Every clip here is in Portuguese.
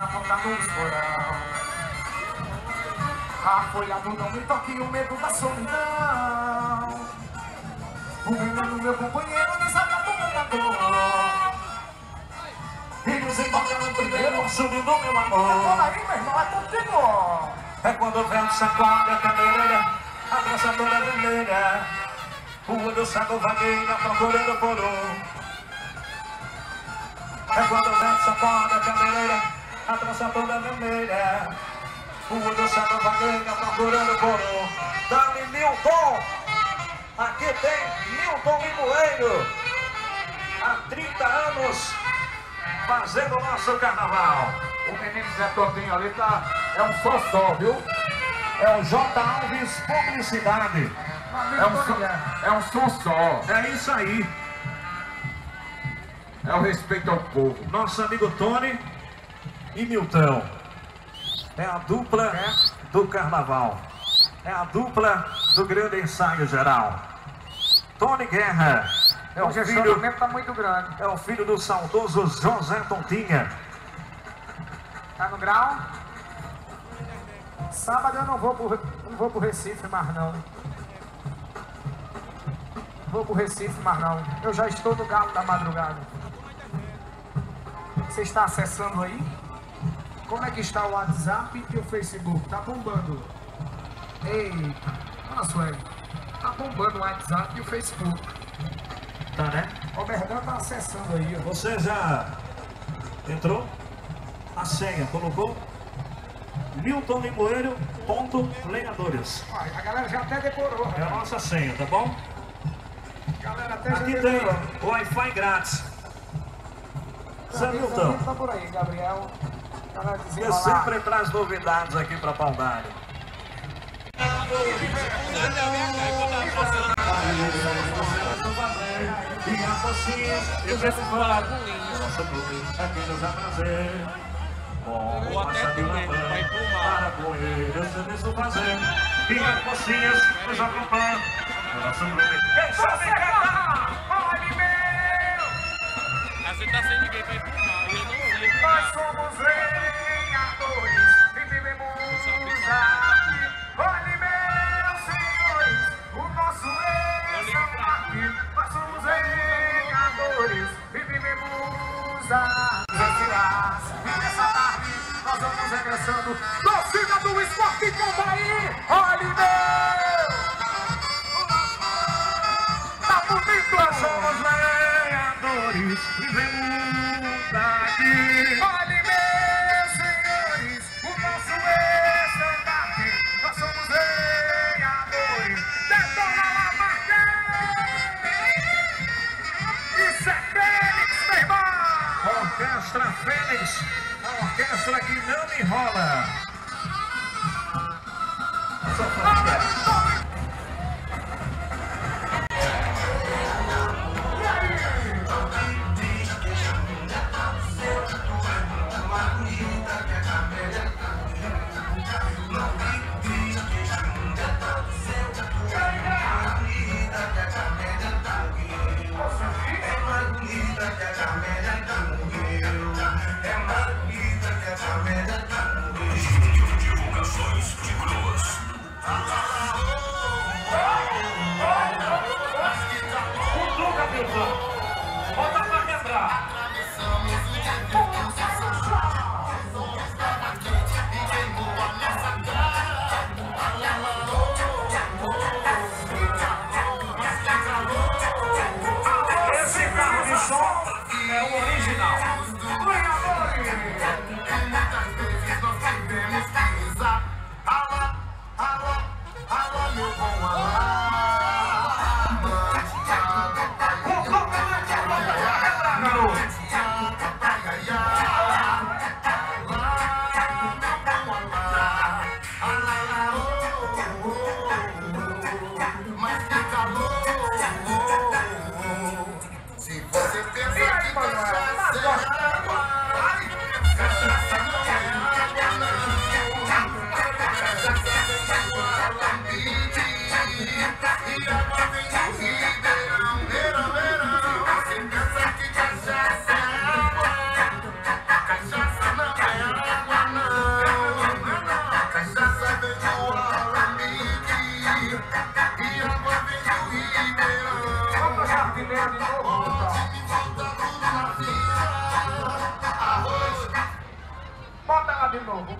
na ponta do esporão. A folha do não me toque o medo da solidão. O menino, meu companheiro, desafiado mandador. Filhos embarcando primeiro, subindo meu amor. Fala aí, meu irmão, é contigo. É quando o vento sacode a cabeleira, a praça toda vermelha. Rua do saco vagueira, procurando por um. É quando o vento sacode a cabeleira, a praça toda vermelha. Do saco vagueira, procurando por um. Dali Milton! Aqui tem Milton Limoeiro. Há 30 anos fazendo o nosso carnaval. O menino Zé Tordinho ali tá, é um só só, viu? É o J. Alves Publicidade. É um, só- é um som só. É isso aí. É o respeito ao povo. Nosso amigo Tony e Milton. É a dupla do carnaval. É a dupla do grande ensaio geral. Tony Guerra. É o O filho, tá muito grande. é o filho do saudoso José Tontinha. Tá no grau? Sábado eu não vou pro, não vou pro Recife mais não. Vou pro Recife mais não. Eu já estou no galo da madrugada. Você está acessando aí? Como é que está o WhatsApp e o Facebook? Tá bombando. Ei, olha Sueli. Tá bombando o WhatsApp e o Facebook. Tá, né? O Berdão tá acessando aí, ó. Você já entrou? A senha, colocou? Milton Limoeiro, ponto, lenhadores. A galera já até decorou. É a nossa senha, tá bom? A galera até Aqui tem. Wi-Fi grátis. Zé Gabriel Milton, tá por aí, Gabriel. Desenrolar. sempre traz novidades aqui para. E a focinha, eu já com eu disso fazer. E quem sabe cantar? Olhe meu, você tá ninguém pra ir. Nós somos lenhadores vivemos aqui. Olhe meus senhores, o nosso ex é aqui. Nós somos lenhadores vivemos aqui. E nessa tarde nós vamos regressando. Torcida do Esporte Combaí, Orquestra Fênix, a orquestra que não enrola.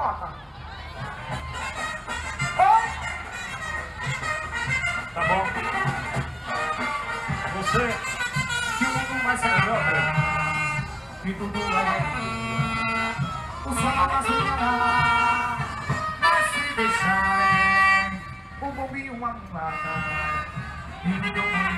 Bota. Oi! Tá bom? Você, Que o mundo vai ser melhor. Que tudo vai O sol vai se virar. Vai se deixar. O bombinho uma mulata. E me deu uma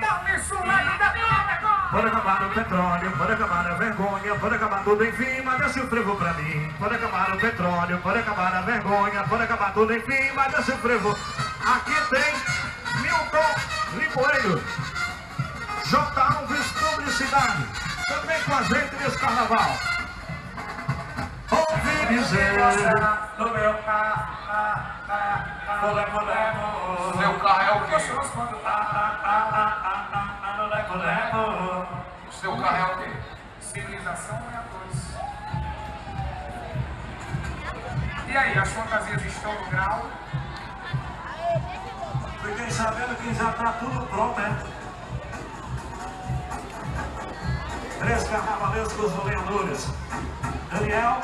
Dá-me suave, dá-me uma Pode acabar o petróleo, pode acabar a vergonha, pode acabar tudo enfim, mas deixa o frevo pra mim. Pode acabar o petróleo, pode acabar a vergonha, pode acabar tudo enfim, mas deixa o frevo. Aqui tem Milton Limoeiro, J. Alves Publicidade, também com a gente nesse carnaval. Ouvi dizer. do meu carro. Seu carro é o quê? Leco, leco. Seu carro é o quê? Civilização é a dois. E aí, as fantasias estão no grau? Fiquei sabendo que já está tudo pronto, né? Três carnavalescos lenhadores. Daniel.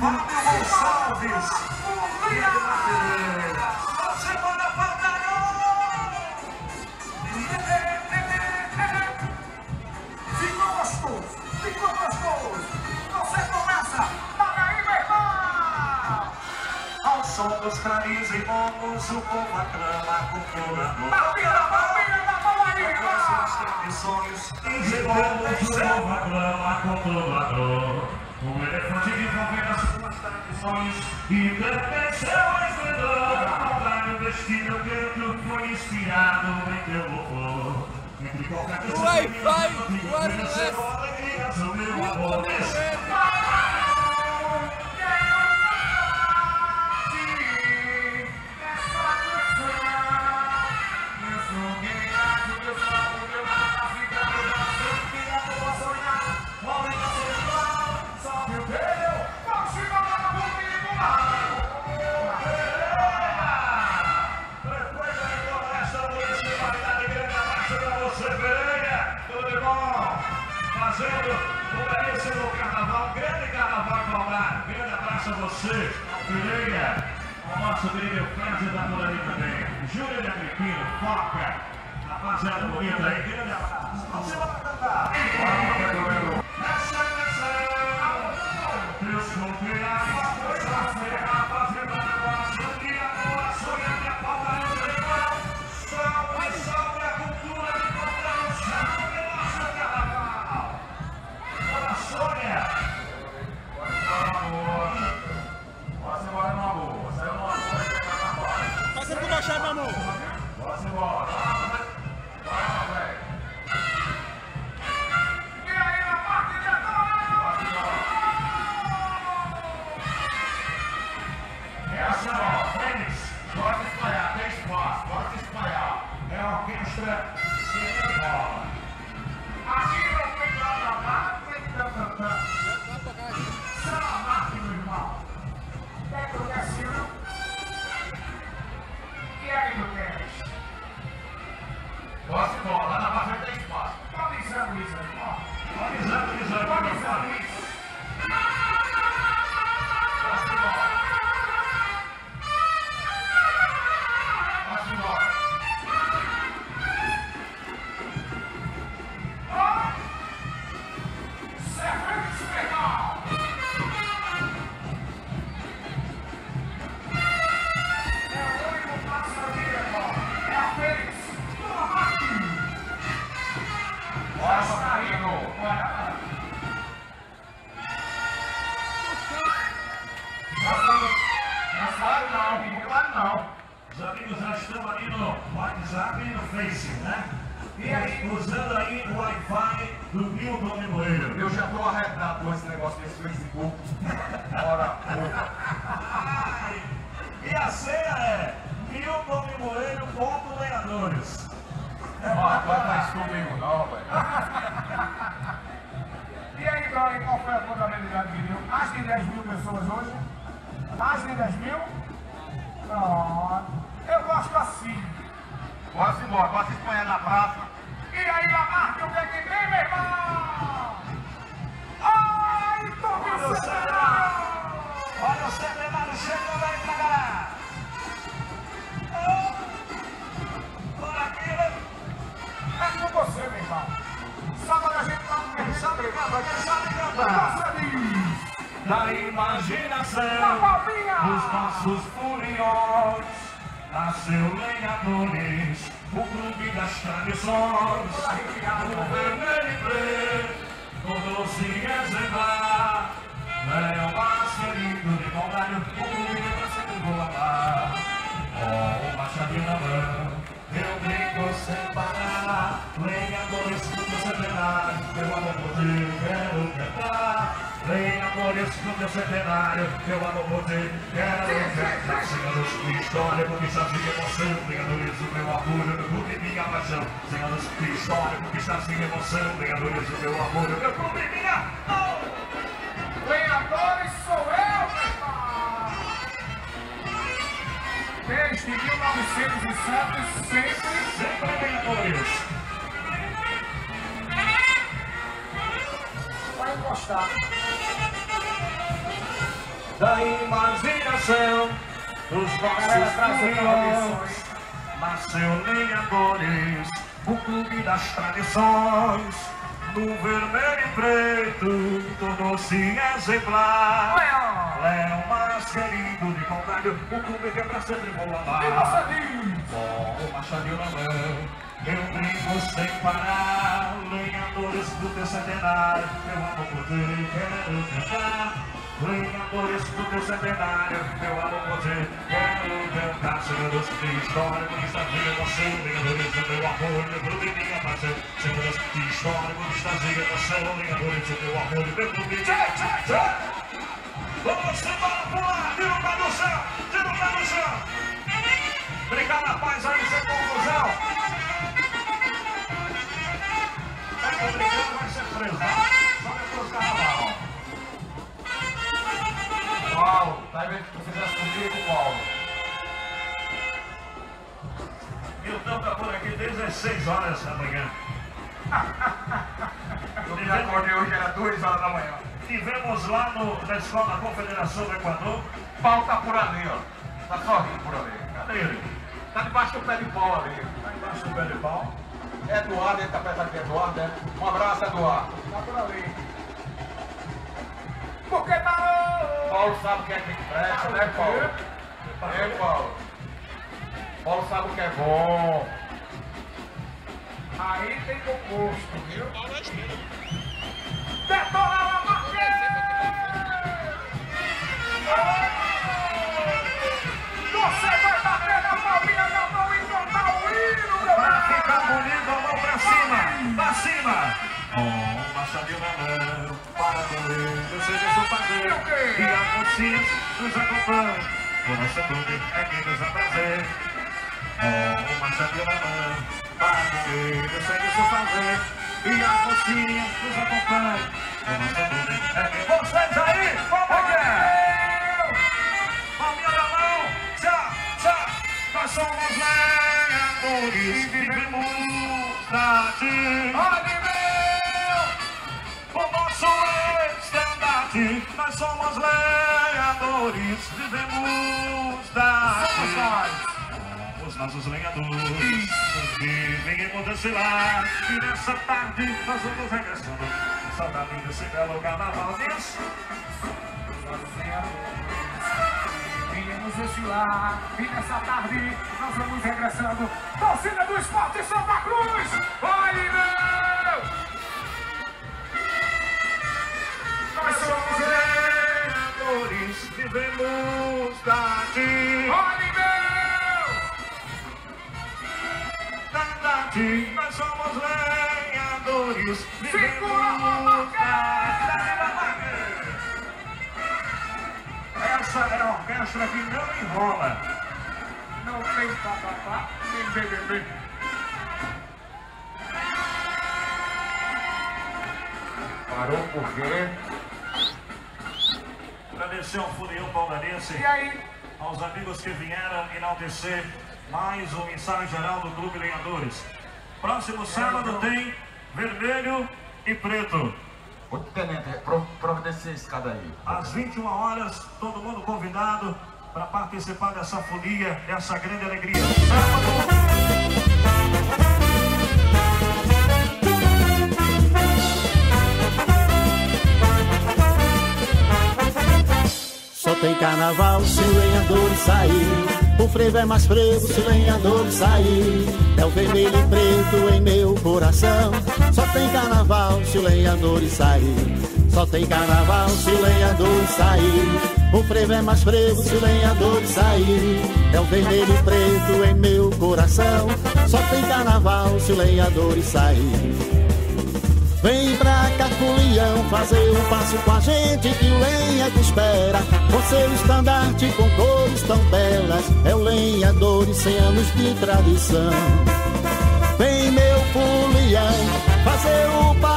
Fábio Gonçalves. Som dos clarins e bombos, o povo aclama dor. Palminha da palminha aí, irmão. de sonhos e bombos, o povo aclama com toda dor. O elefante desenvolvendo as suas tradições e também seu esplendor. Ao dar o destino, canto foi inspirado em teu louvor. Entre qualquer pessoa Wi-Fi, que wireless. alegria, sou meu amor. Depois Fazendo um belíssimo carnaval, um grande carnaval Palmar. Grande abraço a você, Pereira. O nosso querido Fred da ali também. Júlio de Agripino, Foca. Rapaziada bonita aí, grande abraço. Você vai cantar. Essa canção, Deus Do Milton Limoeiro. Eu já tô arretado com esse negócio desse Facebook. Ora, E a senha é Milton Limoeiro, ponto lenhadores. Ó, vai mais comigo não, velho. E aí, Dori, qual foi a contabilidade que deu? Mais de 10 mil pessoas hoje? Mais de 10 mil? Pronto. Eu gosto assim. Bora se embora, bora se espanhar na praça. E aí, Lamarque, o que é que tem, meu irmão? Ai, Olha o. Olha o centenário chegando aí pra galera. Aquilo. É com você, meu irmão. Sábado a gente tá no Quem sabe canta, quem sabe canta. Da imaginação dos nossos furiões Nasceu lenhadores, o clube das tradições querido de bondade, o clube que eu sempre vou amar Oh, machadinho na mão, eu brinco sem parar Lenhadores do centenário, meu amor por ti quero cantar Lenhadores do meu centenário, meu amor por ti quero cantar Senhores de história, conquistas de emoção Lenhadores do meu orgulho, meu clube e minha paixão Senhores de história, conquistas de emoção Lenhadores do meu orgulho, meu clube e minha oh! Desde 1907, sempre Sempre lenhadores vai encostar. da imaginação dos nossos tradições. Nasceu lenhadores, o clube das tradições No vermelho e preto, tornou-se exemplar Leão. Leão mais o clube que é pra sempre vou E amar você diz? Com o machadinho na mão, eu brinco sem parar Lenhadores do teu centenário, eu amo ti, quero cantar. Lenhadores do teu centenário, eu amo ti, quero cantar. Senhores de história, conquistas de emoção Lenhadores do meu amor, meu clube e minha paixão Senhores de história, conquistas de emoção Lenhadores do meu amor, meu clube e minha paixão Vamos embora, pular, tira o pé do chão, tira o pé do chão Brincar na paz aí, sem confusão. Pega brincando, vai ser preso, tá? Só depois carnaval. Paulo, tá vendo que você já subiu com o Paulo. Milton tá por aqui 16 horas da manhã. Eu me acordei hoje, era 2 horas da manhã. Tivemos lá no, na Escola da Confederação do Equador. O pau tá por ali, ó. Tá sorrindo por ali. Cadê ele? Tá debaixo do pé de pau ali. Tá embaixo do pé de pau. Eduardo, ele tá perto aqui, Eduardo, né? Um abraço, Eduardo. Tá por ali. Porque parou! Paulo sabe o que é que presta, né, Paulo? É, Paulo. Paulo sabe o que é bom. Aí tem gosto, viu? É. Detona a Você vai bater na palminha da mão e cantar o hino, meu irmão! ficar bonito, a mão pra cima. Pra cima. Com o machadinho na mão. Para eu sei. E a consciência nos acompanha. O nosso clube é quem nos. Com na mão. Para morrer, eu sei disso fazer. E a consciência nos acompanha. O nosso clube é quem... Vocês aí, como é que é? Somos lenhadores, vivemos pra ti. Olha, meu! O nosso estandarte, nós somos lenhadores, vivemos da! Os nossos lenhadores vivemos desse lar E nessa tarde nós vamos regressando Saudade desse belo carnaval Isso, desfilar e nessa tarde nós vamos regressando. Torcida do Esporte Santa Cruz! Olhe, meu! nós somos lenhadores, vivemos da ti Olhe, meu! da ti Nós somos lenhadores, Segura a vivemos da Lamarque! Essa é a orquestra que não enrola Não tem papapá, nem BBB. Parou por quê? Agradecer ao Furião Palmeirense E aí? aos amigos que vieram enaltecer mais um ensaio geral do Clube Lenhadores. Próximo sábado tem vermelho e preto. O tenente, pro, providencia a escada aí. Às 21 horas, todo mundo convidado para participar dessa folia, dessa grande alegria. Só tem carnaval se o lenhador sair. O frevo é mais frevo se o lenhador sair. É o vermelho e preto em meu coração. Só tem carnaval se o lenhador sair. Só tem carnaval se o lenhador sair. O frevo é mais frevo se o lenhador sair. É o vermelho e preto em meu coração. Só tem carnaval se o lenhador sair. Vem pra cá, folião, fazer um passo com a gente que o lenha te espera. Com seu estandarte com cores tão belas, é o lenhador e cem anos de tradição. Vem meu folião, fazer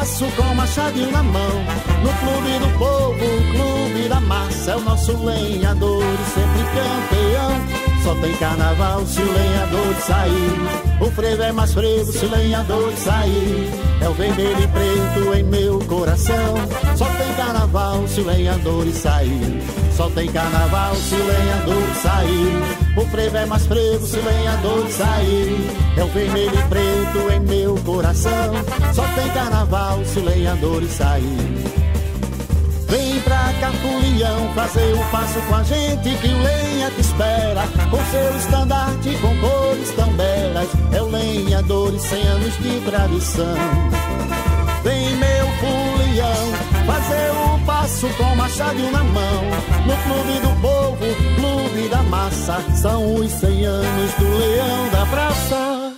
passo com machadinho na mão. No clube do povo, clube da massa, é o nosso lenhador e sempre campeão. Só tem carnaval se o lenhador sair. O frevo é mais frevo se o lenhador sair. É o vermelho e preto em meu coração. Só tem carnaval se o lenhador sair. Só tem carnaval se o lenhador sair. O frevo é mais frevo se o lenhador sair. É o vermelho e preto em meu coração. Só tem carnaval se lenhador sair. Vem pra folião, fazer o passo com a gente que o lenha te espera. Com seu estandarte com cores tão belas, é o lenhador e cem anos de tradição. Vem meu folião, fazer o passo com machado na mão. No clube do povo, massa, são os cem anos do leão da praça.